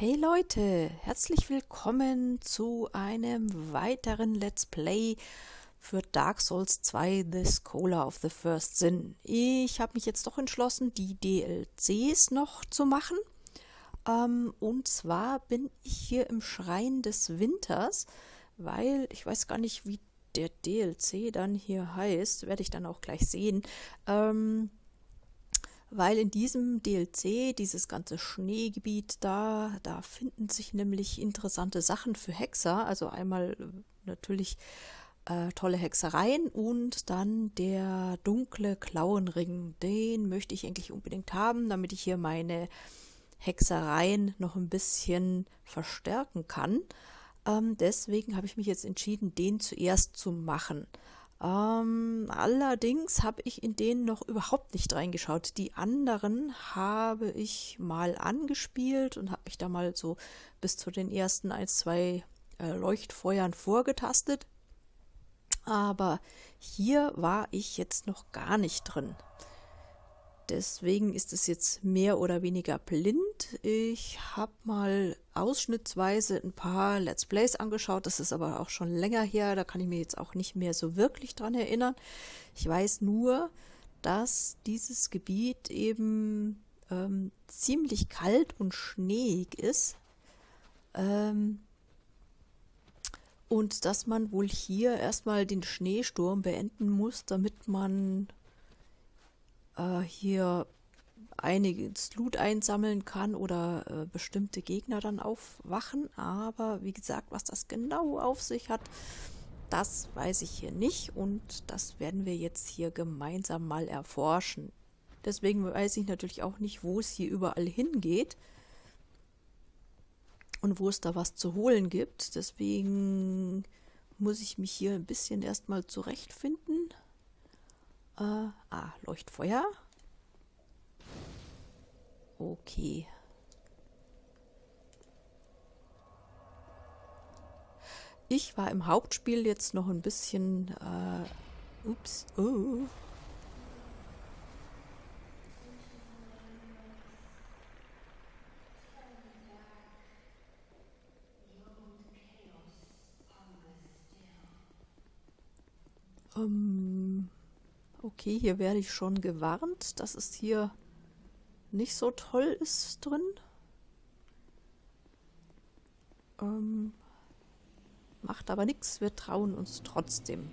Hey Leute, herzlich willkommen zu einem weiteren Let's Play für Dark Souls 2 The Scholar of the First Sin. Ich habe mich jetzt doch entschlossen, die DLCs noch zu machen. Ähm, und zwar bin ich hier im Schrein des Winters, weil ich weiß gar nicht, wie der DLC dann hier heißt, werde ich dann auch gleich sehen. Ähm, weil in diesem DLC, dieses ganze Schneegebiet da, da finden sich nämlich interessante Sachen für Hexer. Also einmal äh, natürlich äh, tolle Hexereien und dann der dunkle Klauenring. Den möchte ich eigentlich unbedingt haben, damit ich hier meine Hexereien noch ein bisschen verstärken kann. Ähm, deswegen habe ich mich jetzt entschieden, den zuerst zu machen. Ähm, allerdings habe ich in denen noch überhaupt nicht reingeschaut. Die anderen habe ich mal angespielt und habe mich da mal so bis zu den ersten ein, zwei äh, Leuchtfeuern vorgetastet. Aber hier war ich jetzt noch gar nicht drin. Deswegen ist es jetzt mehr oder weniger blind. Ich habe mal ausschnittsweise ein paar Let's Plays angeschaut. Das ist aber auch schon länger her. Da kann ich mir jetzt auch nicht mehr so wirklich dran erinnern. Ich weiß nur, dass dieses Gebiet eben ähm, ziemlich kalt und schneeig ist. Ähm, und dass man wohl hier erstmal den Schneesturm beenden muss, damit man äh, hier einiges Loot einsammeln kann oder äh, bestimmte Gegner dann aufwachen. Aber wie gesagt, was das genau auf sich hat, das weiß ich hier nicht und das werden wir jetzt hier gemeinsam mal erforschen. Deswegen weiß ich natürlich auch nicht, wo es hier überall hingeht und wo es da was zu holen gibt. Deswegen muss ich mich hier ein bisschen erstmal zurechtfinden. Äh, ah, Leuchtfeuer. Okay. Ich war im Hauptspiel jetzt noch ein bisschen... Äh, ups, oh. Ähm, okay, hier werde ich schon gewarnt, dass es hier nicht so toll ist drin. Ähm, macht aber nichts, wir trauen uns trotzdem.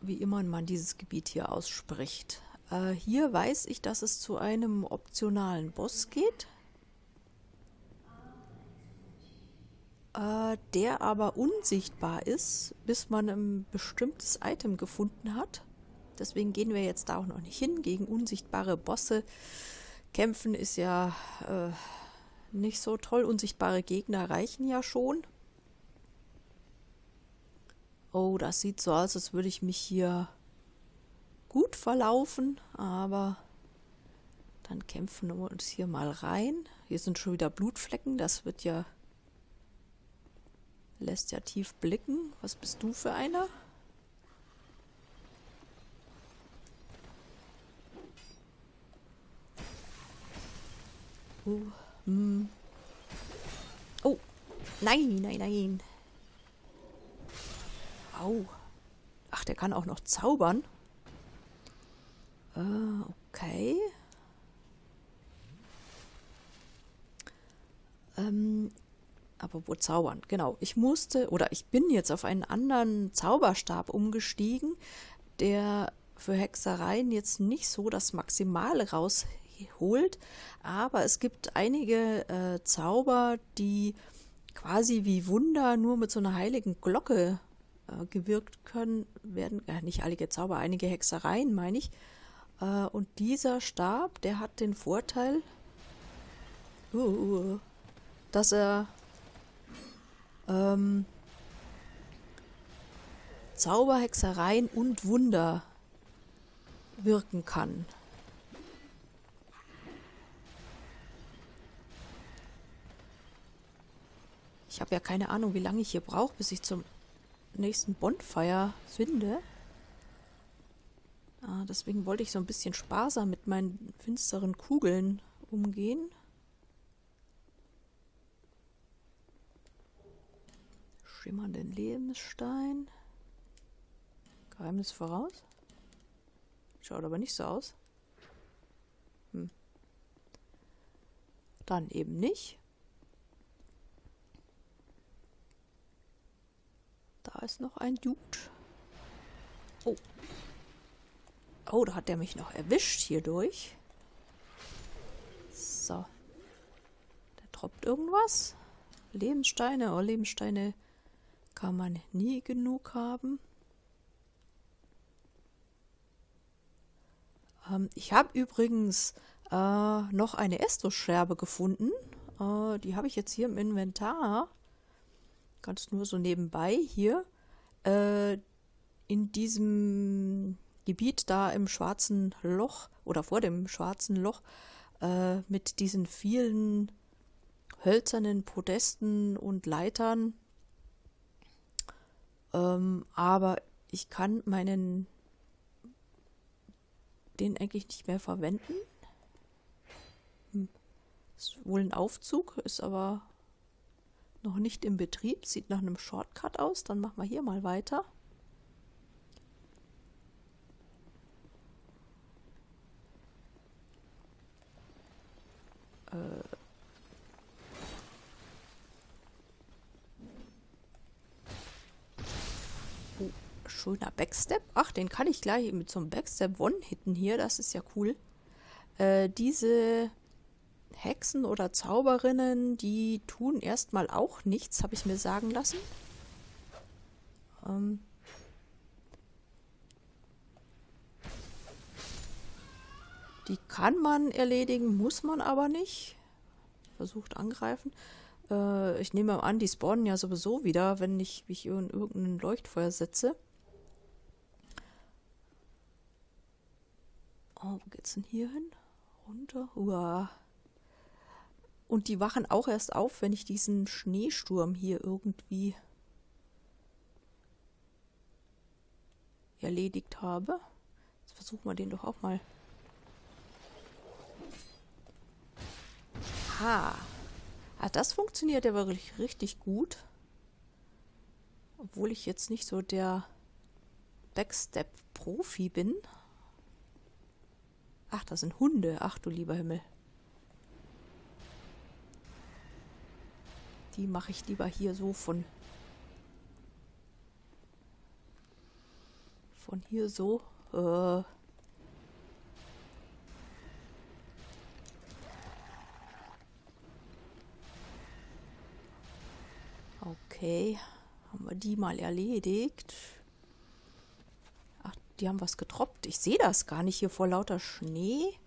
Wie immer man dieses Gebiet hier ausspricht. Äh, hier weiß ich, dass es zu einem optionalen Boss geht. Äh, der aber unsichtbar ist, bis man ein bestimmtes Item gefunden hat. Deswegen gehen wir jetzt da auch noch nicht hin. Gegen unsichtbare Bosse kämpfen ist ja äh, nicht so toll. Unsichtbare Gegner reichen ja schon. Oh, das sieht so aus, als würde ich mich hier gut verlaufen, aber dann kämpfen wir uns hier mal rein. Hier sind schon wieder Blutflecken, das wird ja Lässt ja tief blicken. Was bist du für einer? Uh, hm. Oh, nein, nein, nein. Au. Ach, der kann auch noch zaubern. Äh, okay. Ähm, Apropos Zaubern, genau. Ich musste oder ich bin jetzt auf einen anderen Zauberstab umgestiegen, der für Hexereien jetzt nicht so das Maximale rausholt, aber es gibt einige äh, Zauber, die quasi wie Wunder nur mit so einer heiligen Glocke äh, gewirkt können, werden, äh, nicht einige Zauber, einige Hexereien meine ich. Äh, und dieser Stab, der hat den Vorteil, uh, dass er ähm, Zauberhexereien und Wunder wirken kann. Ich habe ja keine Ahnung, wie lange ich hier brauche, bis ich zum nächsten Bonfire finde. Ah, deswegen wollte ich so ein bisschen sparsam mit meinen finsteren Kugeln umgehen. Schimmernden Lebensstein. Geheimnis voraus. Schaut aber nicht so aus. Hm. Dann eben nicht. Da ist noch ein Dude. Oh. Oh, da hat er mich noch erwischt hierdurch. So. Da droppt irgendwas. Lebenssteine. Oh, Lebenssteine kann man nie genug haben. Ähm, ich habe übrigens äh, noch eine Estus-Scherbe gefunden. Äh, die habe ich jetzt hier im Inventar. Ganz nur so nebenbei hier. Äh, in diesem Gebiet da im schwarzen Loch oder vor dem schwarzen Loch äh, mit diesen vielen hölzernen Podesten und Leitern. Ähm, aber ich kann meinen den eigentlich nicht mehr verwenden. Hm. Ist wohl ein Aufzug, ist aber noch nicht im Betrieb. Sieht nach einem Shortcut aus. Dann machen wir hier mal weiter. Äh. Oh, schöner Backstep. Ach, den kann ich gleich mit so einem Backstep one-hitten hier. Das ist ja cool. Äh, diese Hexen oder Zauberinnen, die tun erstmal auch nichts, habe ich mir sagen lassen. Ähm die kann man erledigen, muss man aber nicht. Versucht angreifen. Äh, ich nehme an, die spawnen ja sowieso wieder, wenn ich mich in irgendein Leuchtfeuer setze. Oh, wo geht's denn hier hin? Runter? Uah. Und die wachen auch erst auf, wenn ich diesen Schneesturm hier irgendwie erledigt habe. Jetzt versuchen wir den doch auch mal. Ha. Ah, das funktioniert ja wirklich richtig gut. Obwohl ich jetzt nicht so der Backstep-Profi bin. Ach, das sind Hunde. Ach du lieber Himmel. Die mache ich lieber hier so von von hier so. Äh okay, haben wir die mal erledigt. Die haben was getroppt. Ich sehe das gar nicht hier vor lauter Schnee.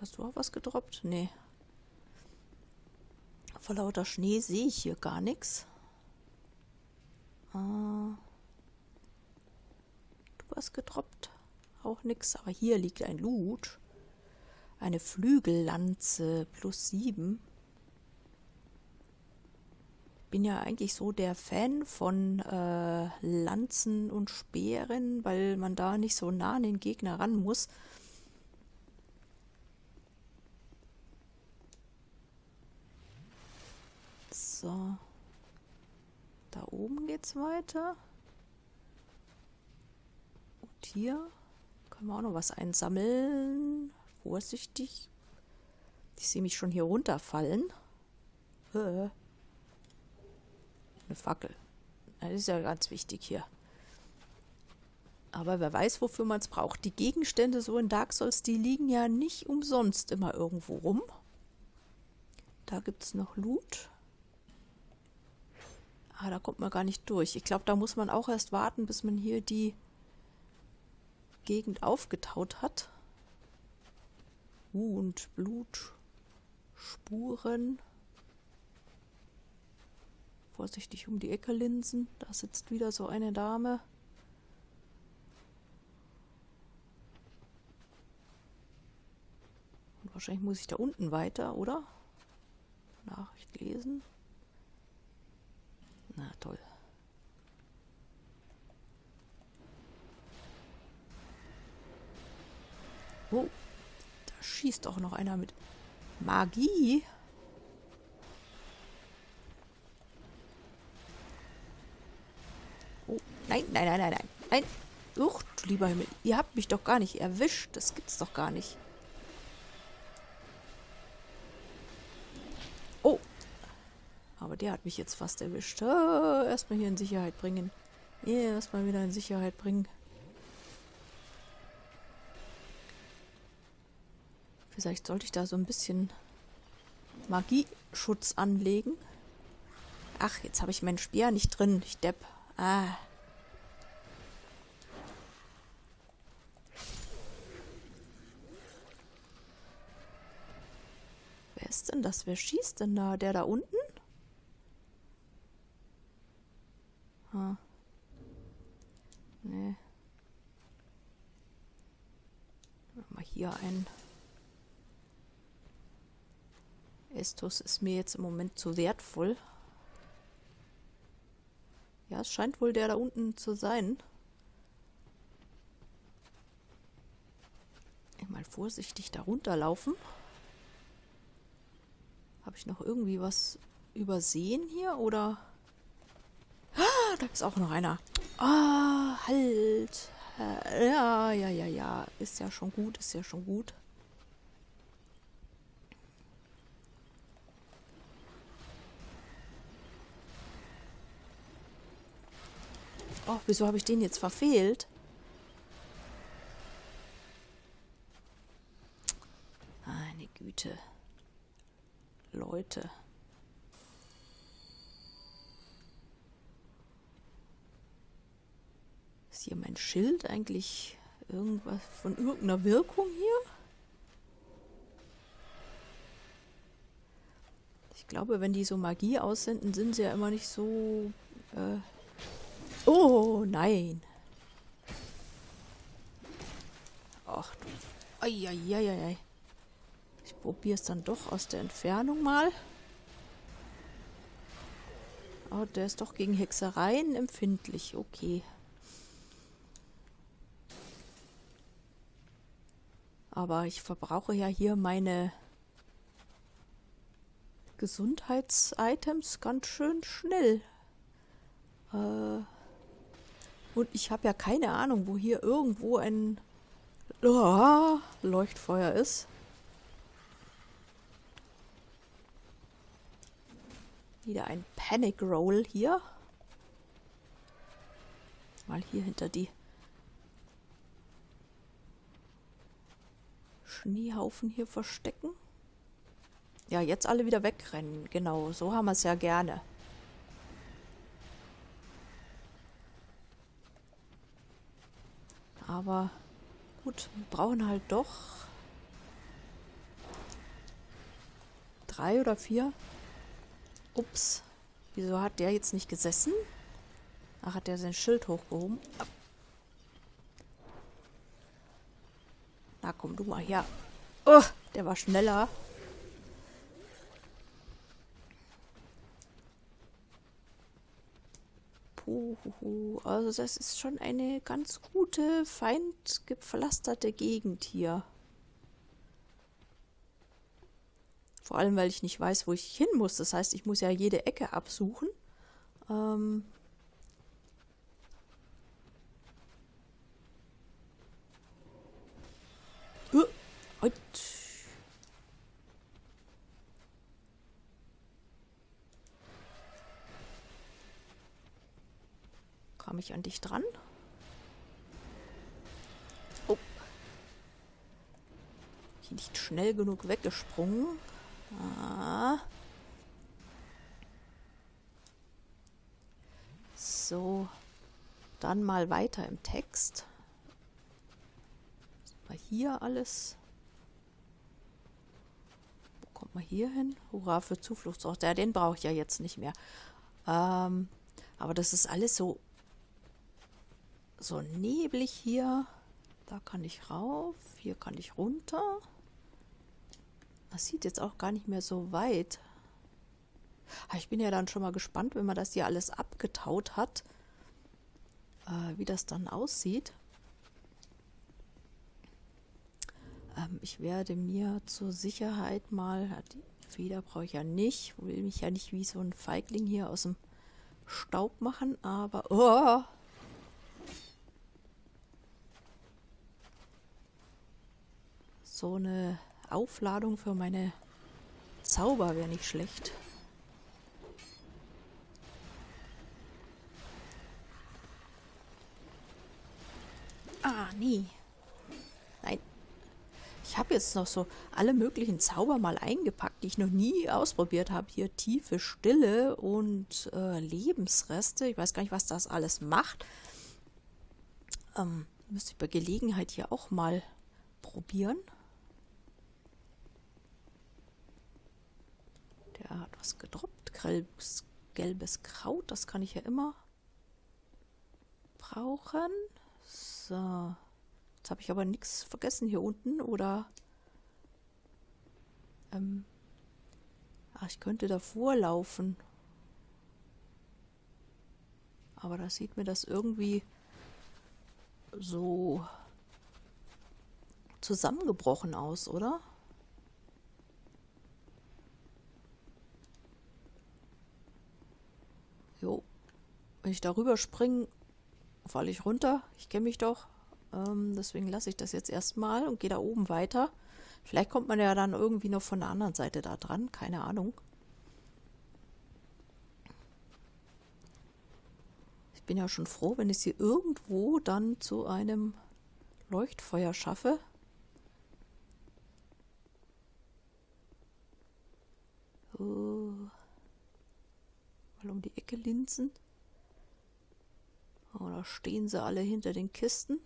Hast du auch was gedroppt? Nee. Vor lauter Schnee sehe ich hier gar nichts. Ah. Du hast gedroppt. Auch nichts. Aber hier liegt ein Loot. Eine Flügellanze plus sieben. Bin ja eigentlich so der Fan von äh, Lanzen und Speeren, weil man da nicht so nah an den Gegner ran muss. So. Da oben geht's weiter. Und hier können wir auch noch was einsammeln. Vorsichtig. Ich sehe mich schon hier runterfallen. Äh. Eine Fackel. Das ist ja ganz wichtig hier. Aber wer weiß, wofür man es braucht. Die Gegenstände so in Dark Souls, die liegen ja nicht umsonst immer irgendwo rum. Da gibt es noch Loot. Ah, da kommt man gar nicht durch. Ich glaube, da muss man auch erst warten, bis man hier die Gegend aufgetaut hat. Uh, und Blutspuren. Vorsichtig um die Ecke linsen. Da sitzt wieder so eine Dame. Und wahrscheinlich muss ich da unten weiter, oder? Nachricht lesen. Na toll. Oh, da schießt auch noch einer mit Magie. Oh, nein, nein, nein, nein, nein. Nein. Uch, du lieber Himmel. Ihr habt mich doch gar nicht erwischt. Das gibt's doch gar nicht. Oh. Aber der hat mich jetzt fast erwischt. Oh, erstmal hier in Sicherheit bringen. Ja, erstmal wieder in Sicherheit bringen. Vielleicht sollte ich da so ein bisschen Magieschutz anlegen. Ach, jetzt habe ich meinen Speer nicht drin. Ich depp. Ah. Wer ist denn das? Wer schießt denn da? Der da unten? Ah. Nee. Mal hier ein. Estus ist mir jetzt im Moment zu wertvoll. Ja, es scheint wohl der da unten zu sein. Mal vorsichtig da runterlaufen. Habe ich noch irgendwie was übersehen hier oder... Ah, da ist auch noch einer. Ah, halt. Ja, ja, ja, ja. Ist ja schon gut, ist ja schon gut. Oh, wieso habe ich den jetzt verfehlt? Meine Güte. Leute. Ist hier mein Schild eigentlich irgendwas von irgendeiner Wirkung hier? Ich glaube, wenn die so Magie aussenden, sind sie ja immer nicht so äh, Oh, nein. Ach du. Eieieiei. Ich probiere es dann doch aus der Entfernung mal. Oh, der ist doch gegen Hexereien empfindlich. Okay. Aber ich verbrauche ja hier meine Gesundheitsitems ganz schön schnell. Äh... Und ich habe ja keine Ahnung, wo hier irgendwo ein oh, Leuchtfeuer ist. Wieder ein Panic Roll hier. Mal hier hinter die Schneehaufen hier verstecken. Ja, jetzt alle wieder wegrennen. Genau, so haben wir es ja gerne. Aber gut, wir brauchen halt doch drei oder vier. Ups, wieso hat der jetzt nicht gesessen? Ach, hat der sein Schild hochgehoben? Na komm, du mal her. Oh, der war schneller. Uhuhu. Also das ist schon eine ganz gute, feindgepflasterte Gegend hier. Vor allem, weil ich nicht weiß, wo ich hin muss. Das heißt, ich muss ja jede Ecke absuchen. Ähm uh, Kam ich an dich dran? Oh. Ich nicht schnell genug weggesprungen. Ah. So. Dann mal weiter im Text. Mal hier alles. Wo kommt man hier hin? Hurra für Zufluchtsort. Ja, den brauche ich ja jetzt nicht mehr. Ähm, aber das ist alles so so neblig hier. Da kann ich rauf, hier kann ich runter. Das sieht jetzt auch gar nicht mehr so weit. Ah, ich bin ja dann schon mal gespannt, wenn man das hier alles abgetaut hat, äh, wie das dann aussieht. Ähm, ich werde mir zur Sicherheit mal, die Feder brauche ich ja nicht, will mich ja nicht wie so ein Feigling hier aus dem Staub machen, aber... Oh, so eine Aufladung für meine Zauber wäre nicht schlecht. Ah, nee. Nein. Ich habe jetzt noch so alle möglichen Zauber mal eingepackt, die ich noch nie ausprobiert habe. Hier tiefe Stille und äh, Lebensreste. Ich weiß gar nicht, was das alles macht. Ähm, müsste ich bei Gelegenheit hier auch mal probieren. Der hat was gedroppt. Gelbes, gelbes Kraut, das kann ich ja immer brauchen. So. Jetzt habe ich aber nichts vergessen hier unten, oder? Ähm. Ach, ich könnte davor laufen. Aber da sieht mir das irgendwie so zusammengebrochen aus, oder? Jo. Wenn ich darüber springe, falle ich runter. Ich kenne mich doch. Ähm, deswegen lasse ich das jetzt erstmal und gehe da oben weiter. Vielleicht kommt man ja dann irgendwie noch von der anderen Seite da dran. Keine Ahnung. Ich bin ja schon froh, wenn ich sie irgendwo dann zu einem Leuchtfeuer schaffe. Uh, mal um die Ecke linsen. Oh, da stehen sie alle hinter den Kisten. Und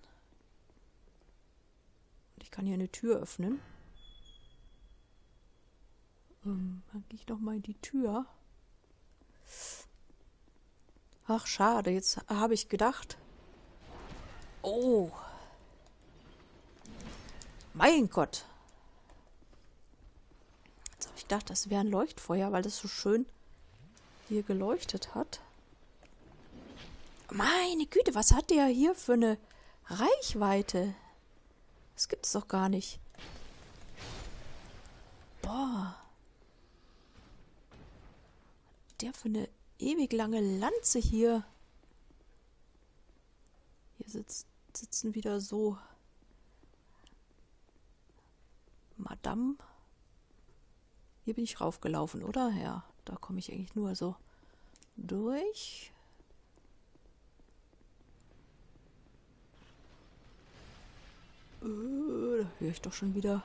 ich kann hier eine Tür öffnen. Ähm, dann gehe ich noch mal in die Tür. Ach, schade. Jetzt habe ich gedacht. Oh. Mein Gott. Jetzt habe ich gedacht, das wäre ein Leuchtfeuer, weil das so schön hier geleuchtet hat. Meine Güte, was hat der hier für eine Reichweite? Das gibt's doch gar nicht. Boah. Der für eine ewig lange Lanze hier. Hier sitzt, sitzen wieder so Madame. Hier bin ich raufgelaufen, oder? Ja, da komme ich eigentlich nur so durch. Äh, da höre ich doch schon wieder.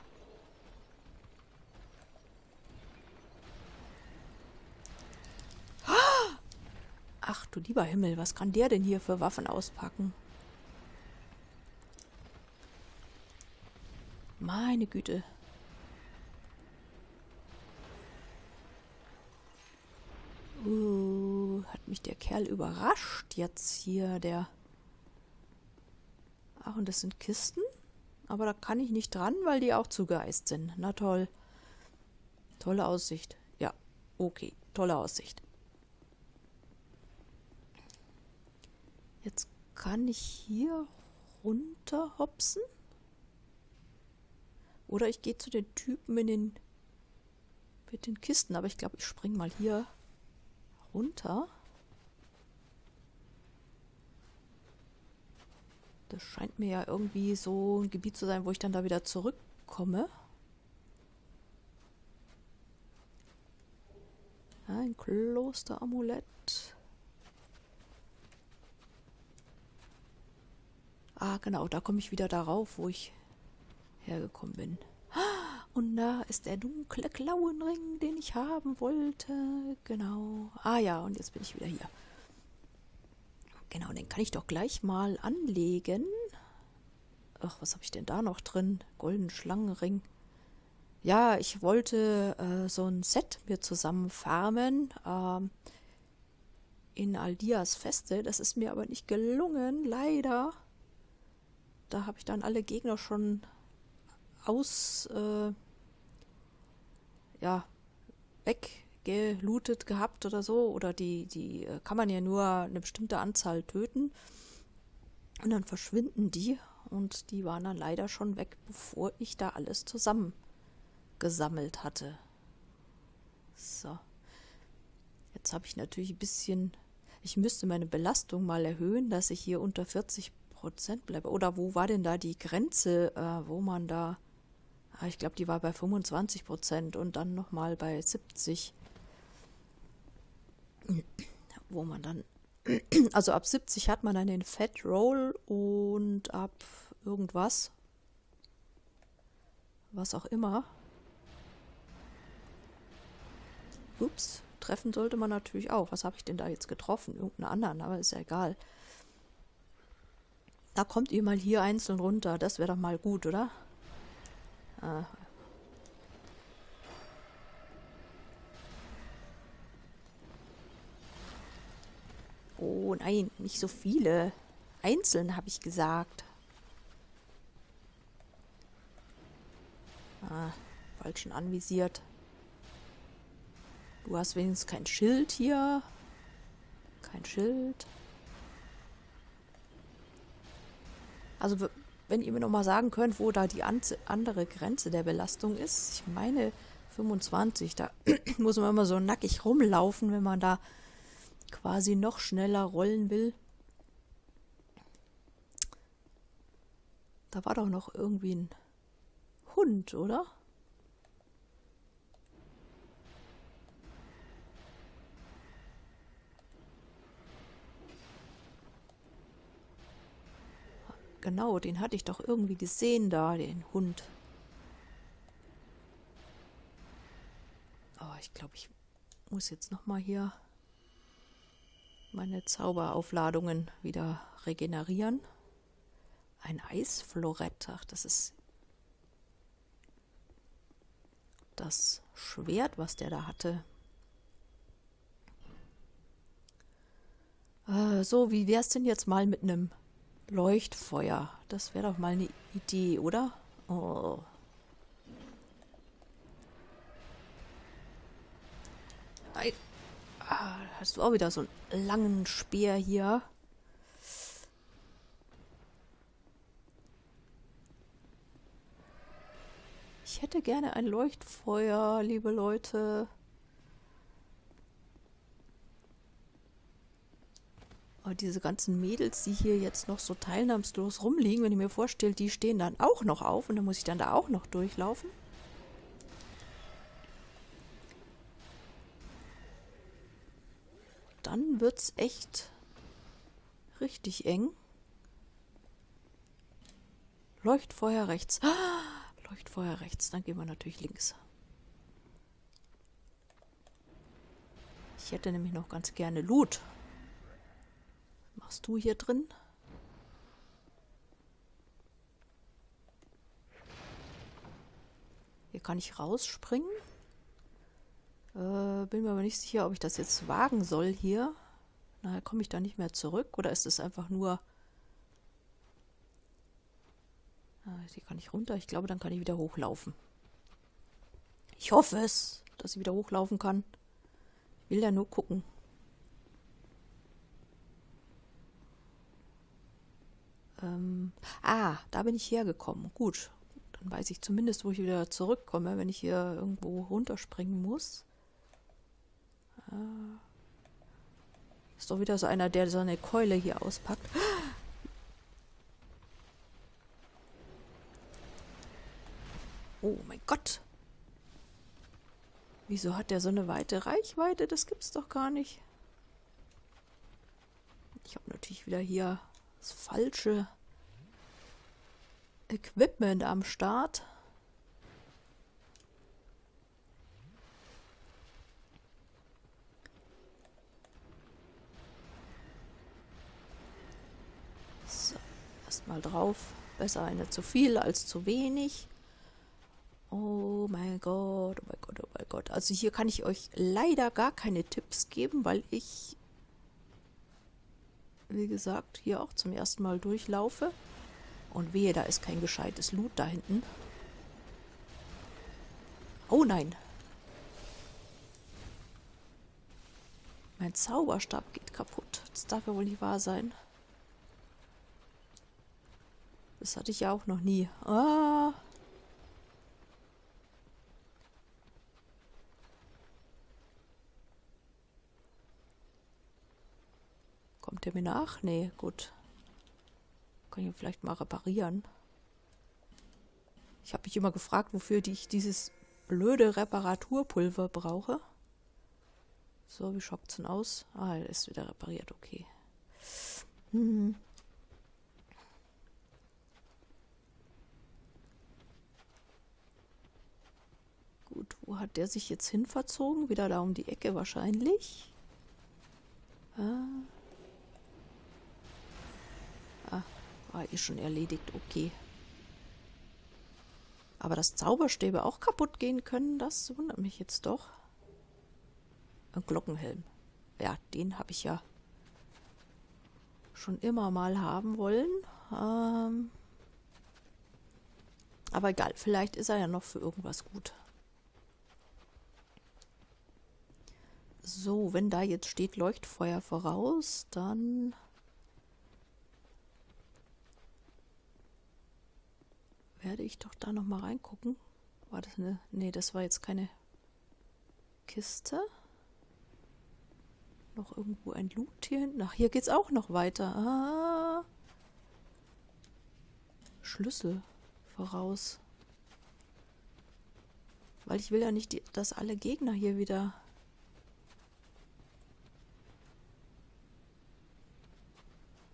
Ach du lieber Himmel, was kann der denn hier für Waffen auspacken? Meine Güte. Uh, hat mich der Kerl überrascht jetzt hier, der... Ach, und das sind Kisten? Aber da kann ich nicht dran, weil die auch zugeeist sind. Na toll. Tolle Aussicht. Ja, okay. Tolle Aussicht. Jetzt kann ich hier runter hopsen. Oder ich gehe zu den Typen in den, mit den Kisten. Aber ich glaube, ich springe mal hier runter. Das scheint mir ja irgendwie so ein Gebiet zu sein, wo ich dann da wieder zurückkomme. Ein Klosteramulett. Ah, genau, da komme ich wieder darauf, wo ich hergekommen bin. Und da ist der dunkle Klauenring, den ich haben wollte. Genau. Ah ja, und jetzt bin ich wieder hier. Genau, den kann ich doch gleich mal anlegen. Ach, was habe ich denn da noch drin? Golden Schlangenring. Ja, ich wollte äh, so ein Set mir zusammen farmen ähm, in Aldias Feste. Das ist mir aber nicht gelungen, leider. Da habe ich dann alle Gegner schon aus, äh, ja, weg gelootet gehabt oder so. Oder die, die äh, kann man ja nur eine bestimmte Anzahl töten. Und dann verschwinden die. Und die waren dann leider schon weg, bevor ich da alles zusammengesammelt hatte. So. Jetzt habe ich natürlich ein bisschen. Ich müsste meine Belastung mal erhöhen, dass ich hier unter 40 Prozent bleibe. Oder wo war denn da die Grenze, äh, wo man da. Ah, ich glaube, die war bei 25 Prozent und dann nochmal bei 70. Wo man dann. Also ab 70 hat man dann den Fat Roll und ab irgendwas. Was auch immer. Ups, treffen sollte man natürlich auch. Was habe ich denn da jetzt getroffen? Irgendeinen anderen, aber ist ja egal. Da kommt ihr mal hier einzeln runter. Das wäre doch mal gut, oder? Ah. Oh nein, nicht so viele. Einzeln habe ich gesagt. Ah, falschen anvisiert. Du hast wenigstens kein Schild hier. Kein Schild. Also, wenn ihr mir noch mal sagen könnt, wo da die andere Grenze der Belastung ist. Ich meine 25. Da muss man immer so nackig rumlaufen, wenn man da quasi noch schneller rollen will. Da war doch noch irgendwie ein Hund, oder? Genau, den hatte ich doch irgendwie gesehen da, den Hund. Oh, ich glaube, ich muss jetzt noch mal hier meine Zauberaufladungen wieder regenerieren. Ein Eisflorett, ach, das ist das Schwert, was der da hatte. Äh, so, wie wär's denn jetzt mal mit einem Leuchtfeuer. Das wäre doch mal eine Idee, oder? Oh. Ah, hast du auch wieder so einen langen Speer hier. Ich hätte gerne ein Leuchtfeuer, liebe Leute. Aber diese ganzen Mädels, die hier jetzt noch so teilnahmslos rumliegen, wenn ich mir vorstelle, die stehen dann auch noch auf und dann muss ich dann da auch noch durchlaufen. Dann wird's echt richtig eng. Leuchtfeuer rechts. Leuchtfeuer rechts. Dann gehen wir natürlich links. Ich hätte nämlich noch ganz gerne Loot machst du hier drin? Hier kann ich rausspringen. Äh, bin mir aber nicht sicher, ob ich das jetzt wagen soll hier. Nachher komme ich da nicht mehr zurück. Oder ist es einfach nur... Ah, hier kann ich runter. Ich glaube, dann kann ich wieder hochlaufen. Ich hoffe es, dass ich wieder hochlaufen kann. Ich will ja nur gucken. Ähm, ah, da bin ich hergekommen. Gut, dann weiß ich zumindest, wo ich wieder zurückkomme, wenn ich hier irgendwo runterspringen muss. Ah. Ist doch wieder so einer, der so eine Keule hier auspackt. Oh mein Gott. Wieso hat der so eine weite Reichweite? Das gibt's doch gar nicht. Ich habe natürlich wieder hier das falsche Equipment am Start. So, erstmal drauf. Besser eine zu viel als zu wenig. Oh mein Gott, oh mein Gott, oh mein Gott. Also hier kann ich euch leider gar keine Tipps geben, weil ich wie gesagt, hier auch zum ersten Mal durchlaufe. Und wehe, da ist kein gescheites Loot da hinten. Oh nein. Mein Zauberstab geht kaputt. Das darf ja wohl nicht wahr sein. Das hatte ich ja auch noch nie. Ah. Der mir nach? Nee, gut. Kann ich ihn vielleicht mal reparieren. Ich habe mich immer gefragt, wofür ich dieses blöde Reparaturpulver brauche. So, wie schaut's denn aus? Ah, er ist wieder repariert, okay. Hm. Gut, wo hat der sich jetzt hin verzogen? Wieder da um die Ecke wahrscheinlich. Ah. Ah, war eh schon erledigt, okay. Aber dass Zauberstäbe auch kaputt gehen können, das wundert mich jetzt doch. Ein Glockenhelm. Ja, den habe ich ja schon immer mal haben wollen. Ähm aber egal, vielleicht ist er ja noch für irgendwas gut. So, wenn da jetzt steht Leuchtfeuer voraus, dann werde ich doch da noch mal reingucken. War das eine... Nee, das war jetzt keine Kiste. Noch irgendwo ein Loot hier hinten. Ach, hier geht's auch noch weiter. Ah. Schlüssel voraus. Weil ich will ja nicht, die, dass alle Gegner hier wieder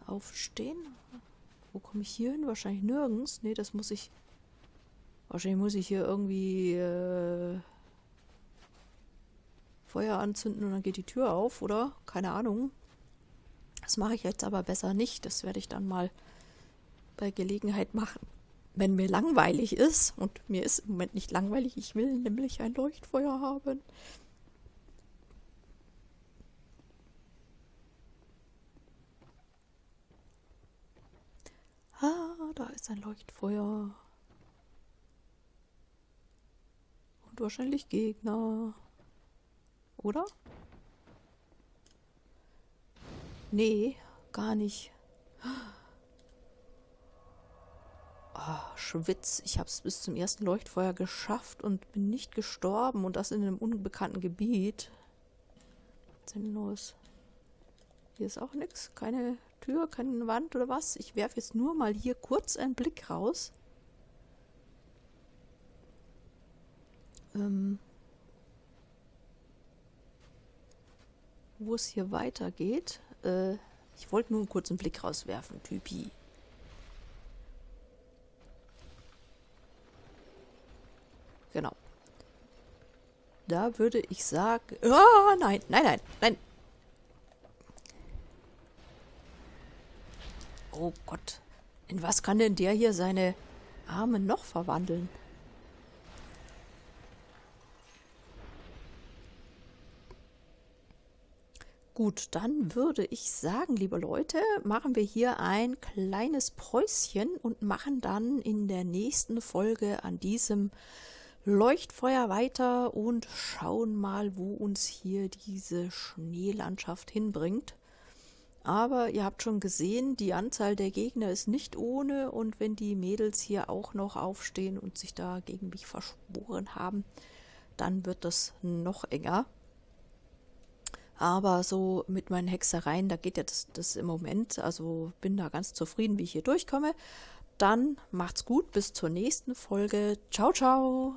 aufstehen. Wo komme ich hier hin? Wahrscheinlich nirgends. Nee, das muss ich... Wahrscheinlich muss ich hier irgendwie äh, Feuer anzünden und dann geht die Tür auf, oder? Keine Ahnung. Das mache ich jetzt aber besser nicht. Das werde ich dann mal bei Gelegenheit machen. Wenn mir langweilig ist, und mir ist im Moment nicht langweilig, ich will nämlich ein Leuchtfeuer haben. Ah, da ist ein Leuchtfeuer. Und wahrscheinlich Gegner. Oder? Nee, gar nicht. Oh, Schwitz. Ich habe es bis zum ersten Leuchtfeuer geschafft und bin nicht gestorben. Und das in einem unbekannten Gebiet. Was ist denn los? Hier ist auch nichts. Keine Tür, keine Wand oder was. Ich werfe jetzt nur mal hier kurz einen Blick raus. Ähm, wo es hier weitergeht. Äh, ich wollte nur einen kurzen Blick rauswerfen, Typi. Genau. Da würde ich sagen... Oh, nein, nein, nein, nein. Oh Gott. In was kann denn der hier seine Arme noch verwandeln? Gut, dann würde ich sagen, liebe Leute, machen wir hier ein kleines Päuschen und machen dann in der nächsten Folge an diesem Leuchtfeuer weiter und schauen mal, wo uns hier diese Schneelandschaft hinbringt. Aber ihr habt schon gesehen, die Anzahl der Gegner ist nicht ohne und wenn die Mädels hier auch noch aufstehen und sich da gegen mich verschworen haben, dann wird das noch enger. Aber so mit meinen Hexereien, da geht ja das, das im Moment. Also bin da ganz zufrieden, wie ich hier durchkomme. Dann macht's gut, bis zur nächsten Folge. Ciao, ciao.